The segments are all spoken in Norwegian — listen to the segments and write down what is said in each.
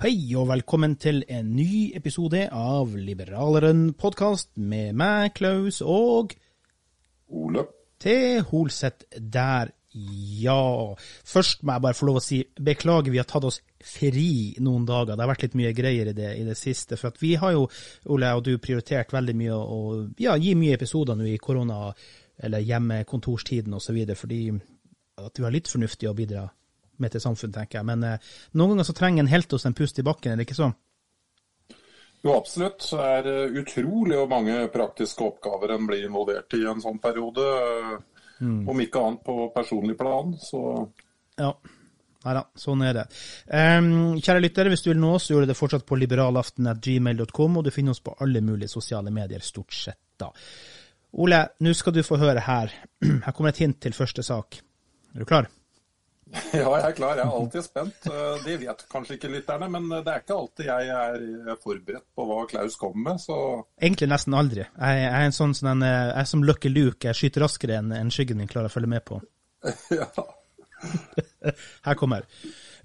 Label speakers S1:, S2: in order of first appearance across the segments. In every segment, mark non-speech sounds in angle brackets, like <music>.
S1: Hei og velkommen til en ny episode av Liberaleren podkast med meg, Klaus, og
S2: Ole.
S1: til Holseth der, ja. Først må jeg bare få lov å si beklager, vi har tatt oss fri noen dager. Det har vært litt mye greier i det, i det siste. For vi har jo, Ole og du, prioritert veldig mye å ja, gi mye episoder nå i korona- eller hjemmekontorstiden osv. fordi at vi har litt fornuftig å bidra med til samfunn, tenker jeg. Men eh, noen ganger så trenger en helt oss en pust i bakken, er det ikke sånn?
S2: Jo, absolutt. Det er utrolig hvor mange praktiske oppgaver en blir involvert i en sånn periode.
S1: Mm.
S2: Om ikke annet på personlig plan, så
S1: Ja. Nei da, sånn er det. Um, kjære lyttere, hvis du vil nå oss, gjør du det fortsatt på liberalaften.gmail.com, og du finner oss på alle mulige sosiale medier, stort sett da. Ole, nå skal du få høre her. <clears throat> Her kommer et hint til første sak. Er du klar? <laughs>
S2: ja, jeg er klar. Jeg er alltid spent. De Det vet kanskje ikke lytterne, men det er ikke alltid jeg er forberedt på hva Klaus kommer med, så
S1: Egentlig nesten aldri. Jeg er en sånn, sånn en, jeg er som Lucky Luke, jeg skyter raskere enn skyggen min klarer å følge med på. <laughs> <laughs>
S2: ja.
S1: Her kommer.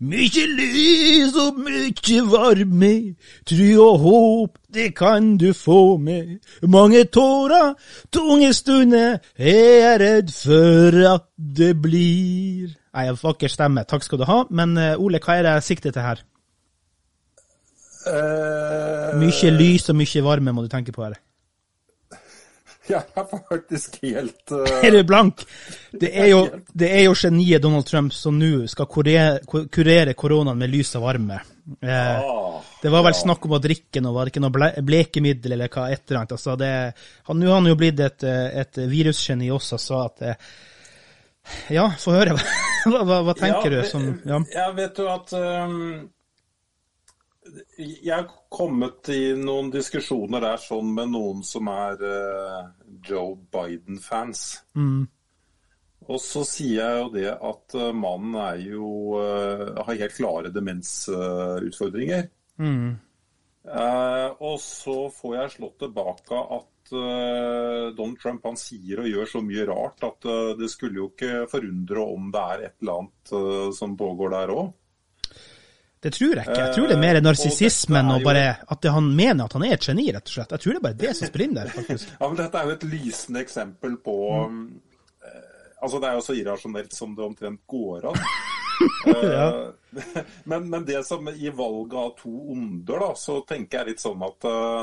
S1: Mykje lys og mykje varme, tru og håp, det kan du få med. Mange tårer, tunge stunder, er jeg redd for at det blir. Nei, vakker stemme, takk skal du ha. Men eh, Ole, hva er det jeg sikter til her?
S2: Uh,
S1: Mykje lys og mykje varme må du tenke på her. <laughs>
S2: Jeg er faktisk helt uh... <laughs>
S1: Er du blank? Det er jo, det er jo geniet Donald Trump som nå skal kurere, kurere koronaen med lys og varme. Eh,
S2: ah,
S1: Det var vel
S2: ja.
S1: snakk om å drikke noe, var det ikke noe ble blekemiddel eller hva et eller annet. Altså det, han, nå har han jo blitt et, et virusgeni også, så at eh, Ja, få høre. <laughs> <laughs> hva, hva, tenker
S2: Ja,
S1: du? Som, ja.
S2: Jeg vet jo at um, Jeg har kommet i noen diskusjoner der sånn med noen som er uh, Joe Biden-fans.
S1: Mm.
S2: Og så sier jeg jo det at uh, mannen er jo uh, har helt klare demensutfordringer.
S1: Mm.
S2: Eh, og så får jeg slått tilbake at eh, Donald Trump han sier og gjør så mye rart at eh, det skulle jo ikke forundre om det er et eller annet eh, som pågår der òg.
S1: Det tror jeg ikke. Jeg tror det er mer narsissismen og
S2: og
S1: bare at det, han mener at han er et geni, rett og slett. Jeg tror det er bare det som spiller inn der, faktisk. <laughs>
S2: Ja, men Dette er jo et lysende eksempel på eh, Altså, Det er jo så irrasjonelt som det omtrent går an. <laughs> Eh, <laughs> men, men det som i valget av to onder, da, så tenker jeg litt sånn at uh,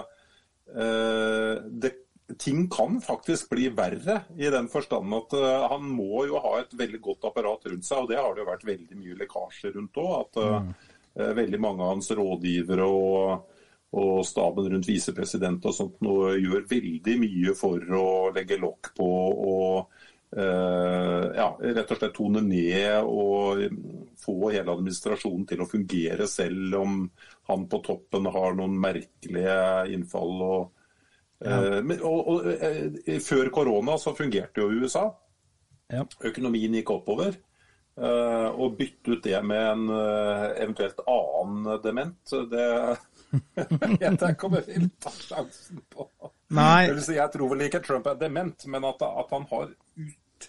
S2: ting kan faktisk bli verre, i den forstand at eh, han må jo ha et veldig godt apparat rundt seg, og det har det jo vært veldig mye lekkasjer rundt òg. At eh, veldig mange av hans rådgivere og og staben rundt visepresident og sånt nå gjør veldig mye for å legge lokk på og uh, ja, rett og slett tone ned og få hele administrasjonen til å fungere, selv om han på toppen har noen merkelige innfall. Og, eh, men, og, og eh, før korona så fungerte jo USA.
S1: Ja.
S2: Økonomien gikk oppover. og Å bytte ut det med en eh, eventuelt annen dement, det <laughs> jeg ikke om jeg vil ta sjansen på.
S1: Nei.
S2: Si, jeg tror vel ikke Trump er dement, men at, at han har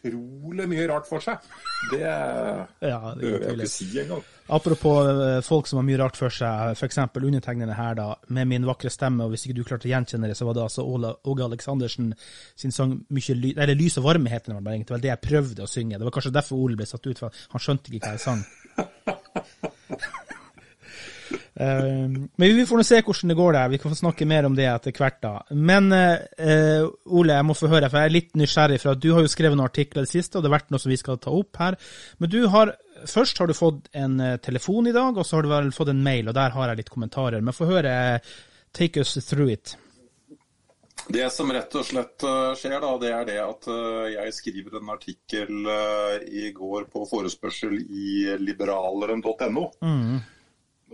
S2: utrolig mye rart for seg, det
S1: Ja, det er
S2: behøver jeg ikke si engang.
S1: Apropos eh, folk som har mye rart for seg, f.eks. undertegnede her, da, med min vakre stemme, og hvis ikke du klarte å gjenkjenne det, så var det altså Åge Aleksandersen sin sang mye ly eller Lys og varme, heter den vel egentlig. Det jeg prøvde å synge. Det var kanskje derfor Ole ble satt ut, for han skjønte ikke hva jeg sang. <laughs> Eh, men vi får nå se hvordan det går der. Vi kan få snakke mer om det etter hvert. da. Men eh, Ole, jeg må få høre, for jeg er litt nysgjerrig. for at Du har jo skrevet noen artikler i det siste, og det har vært noe som vi skal ta opp her. Men du har, først har du fått en eh, telefon i dag, og så har du vel fått en mail, og der har jeg litt kommentarer. Men få høre. Take us through it.
S2: Det som rett og slett eh, skjer, da, det er det at jeg skriver en artikkel i går på forespørsel i liberaleren.no.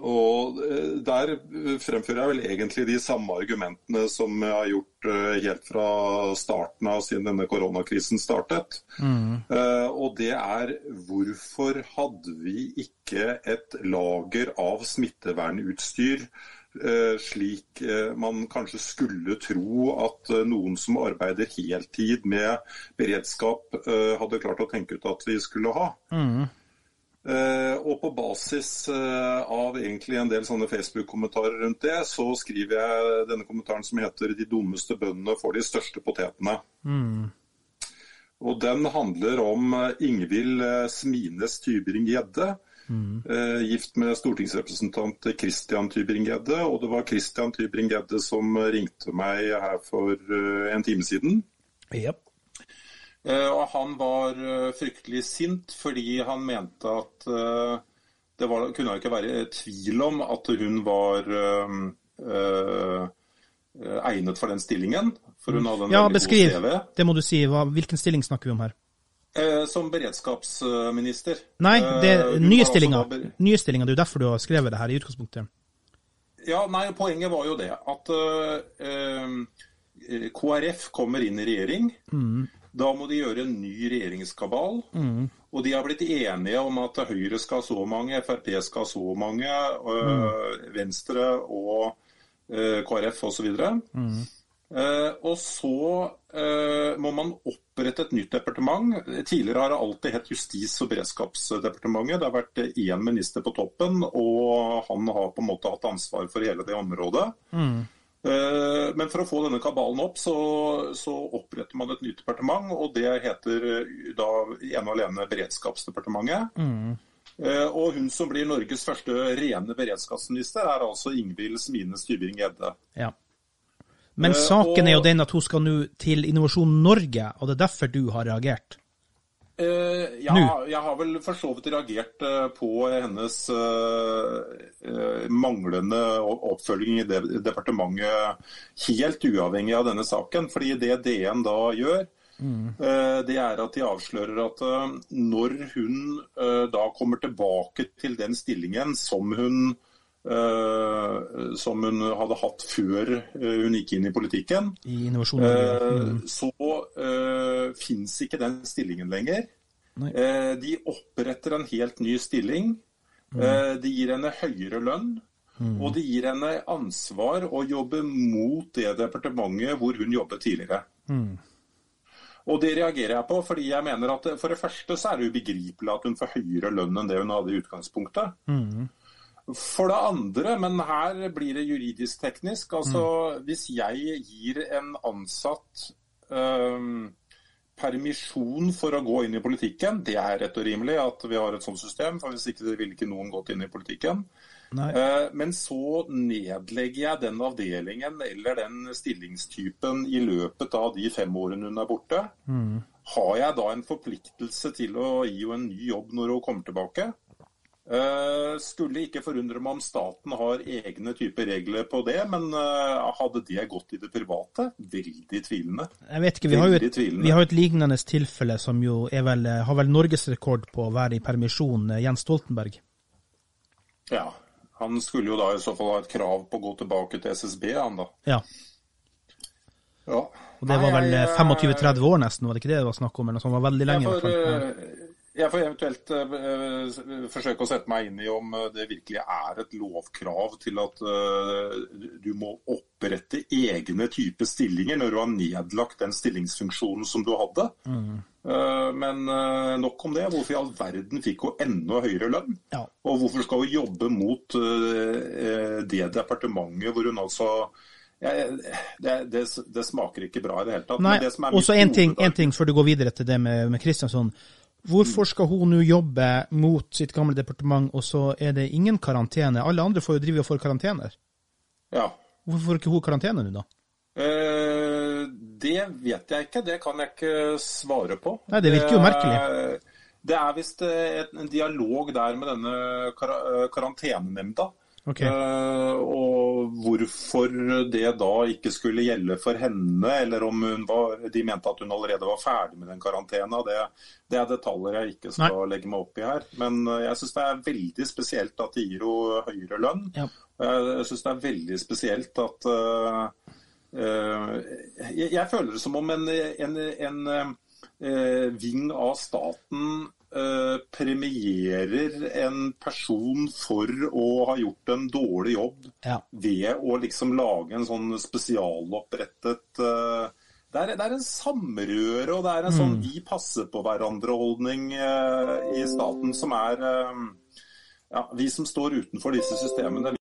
S2: Og eh, der eh, fremfører jeg vel egentlig de samme argumentene som jeg har gjort eh, helt fra starten av siden denne koronakrisen startet. Mm. Og det er hvorfor hadde vi ikke et lager av smittevernutstyr slik man kanskje skulle tro at noen som arbeider heltid med beredskap, hadde klart å tenke ut at vi skulle ha. Eh, og på basis eh, av egentlig en del sånne Facebook-kommentarer rundt det, så skriver jeg denne kommentaren som heter 'De dummeste bøndene får de største potetene'. Og den handler om eh, Ingvild eh, Smines Tybring-Gjedde. Mm. gift med stortingsrepresentant Christian Tybring-Gjedde. Og det var Christian Tybring-Gjedde som ringte meg her for eh, en time siden.
S1: Ja.
S2: Eh, Og han var eh, fryktelig sint fordi han mente at eh, det var, kunne ikke være tvil om at hun var egnet for den stillingen. For hun hadde en
S1: ja,
S2: veldig
S1: beskriv.
S2: god CV.
S1: Det må du si. Hva, hvilken stilling snakker vi om her?
S2: Som beredskapsminister.
S1: Nei, det er nye stillinger. Nye stillinger. Det er jo derfor du har skrevet det her i utgangspunktet.
S2: Ja, nei, Poenget var jo det at eh, KrF kommer inn i regjering. Da må de gjøre en ny regjeringskabal. Og de har blitt enige om at Høyre skal ha så mange, Frp skal ha så mange, øh, Venstre og øh, KrF osv. Mm. Uh, og så uh, må man opprette et nytt departement. Tidligere har det alltid hett Justis- og beredskapsdepartementet. Det har vært én minister på toppen, og han har på en måte hatt ansvar for hele det området. Eh, Men for å få denne kabalen opp, så, så oppretter man et nytt departement. Og det heter eh, da ene og alene Beredskapsdepartementet. Mm. Og hun som blir Norges første rene beredskapsminister, er altså Ingvild Smine Styving Gjedde.
S1: Ja. Men
S2: Eh,
S1: saken er jo den at hun skal nå til Innovasjon Norge, og det er derfor du har reagert.
S2: Eh, ja, jeg har vel for så vidt reagert eh, på hennes eh, eh, manglende oppfølging i det departementet, helt uavhengig av denne saken. Fordi det DN da gjør, eh, det er at de avslører at når hun da kommer tilbake til den stillingen som hun eh, som hun hadde hatt før eh, hun gikk inn i politikken,
S1: I Innovasjon.
S2: Eh, så uh, fins ikke den stillingen lenger. Eh, de oppretter en helt ny stilling. Eh, de gir henne høyere lønn. Og de gir henne ansvar å jobbe mot det departementet hvor hun jobbet tidligere. Og det reagerer jeg på, fordi jeg mener at for det første så er det ubegripelig at hun får høyere lønn enn det hun hadde i utgangspunktet. For det andre, men her blir det juridisk teknisk, altså hvis jeg gir en ansatt um, permisjon for å gå inn i politikken, det er rett og rimelig at vi har et sånt system, for hvis ikke ville ikke noen gått inn i politikken. Eh, Men så nedlegger jeg den avdelingen eller den stillingstypen i løpet av de fem årene hun er borte. Har jeg da en forpliktelse til å gi henne en ny jobb når hun kommer tilbake? Eh, Skulle ikke forundre meg om staten har egne typer regler på det, men eh, hadde det gått i det private? Veldig tvilende.
S1: Jeg vet ikke, vi har jo et, har et lignende tilfelle som jo er vel, har vel norgesrekord på å være i permisjon, eh, Jens Stoltenberg.
S2: Ja. Han skulle jo da i så fall ha et krav på å gå tilbake til SSB, han da.
S1: Ja.
S2: Ja.
S1: Og det var vel eh, 25-30 år nesten, var det ikke det det var snakk om? Eller noe sånt, var veldig lenge. Ja.
S2: eh, jeg får eventuelt uh, forsøke å sette meg inn i om eh, det virkelig er et lovkrav til at uh, du må opprette egne typer stillinger når du har nedlagt den stillingsfunksjonen som du hadde.
S1: Mm.
S2: Uh, Men nok om det. Hvorfor i all verden fikk hun enda høyere lønn?
S1: Ja.
S2: Og hvorfor skal hun jobbe mot det departementet hvor hun altså jeg- det, det, det smaker ikke bra i det hele tatt.
S1: Nei, og så en ting, en ting før du går videre til det med, med Kristiansson. Hvorfor skal hun nå jobbe mot sitt gamle departement, og så er det ingen karantene? Alle andre får jo drive og får karantener.
S2: Ja.
S1: Hvorfor får ikke hun karantene nå, da?
S2: Eh, det vet jeg ikke. Det kan jeg ikke svare på.
S1: Nei, det virker jo
S2: merkelig. Det er visst eh, en dialog der med denne kar eh, karantenenemnda.
S1: Ok.
S2: Uh, og hvorfor det da ikke skulle gjelde for henne, eller om hun var, de mente at hun allerede var ferdig med den karantena, det, det er detaljer jeg ikke skal legge meg opp i her. Men eh, jeg syns det er veldig spesielt at de gir henne høyere lønn.
S1: Ja.
S2: Jeg, jeg syns det er veldig spesielt at uh, uh, jeg, jeg føler det som om en, en, en eh, ving av staten eh, premierer en person for å ha gjort en dårlig jobb
S1: Ja.
S2: ved å liksom lage en sånn spesialopprettet eh, det er, det er en samrøre og det er en sånn
S1: Mm.
S2: vi passer på hverandre-holdning eh, i staten som er eh, Ja, vi som står utenfor disse systemene,